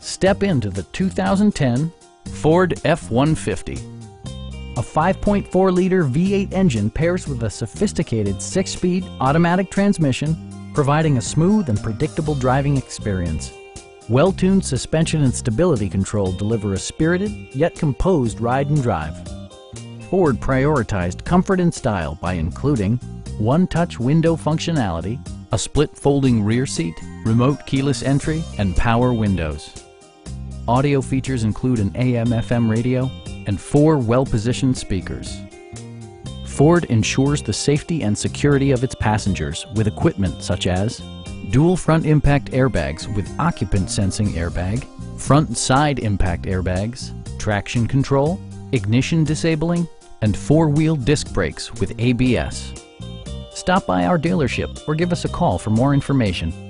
Step into the 2010 Ford F-150. A 5.4-liter V8 engine pairs with a sophisticated 6-speed automatic transmission, providing a smooth and predictable driving experience. Well-tuned suspension and stability control deliver a spirited yet composed ride and drive. Ford prioritized comfort and style by including one-touch window functionality, a split folding rear seat, remote keyless entry, and power windows. Audio features include an AM-FM radio and four well-positioned speakers. Ford ensures the safety and security of its passengers with equipment such as dual front impact airbags with occupant sensing airbag, front side impact airbags, traction control, ignition disabling, and four-wheel disc brakes with ABS. Stop by our dealership or give us a call for more information.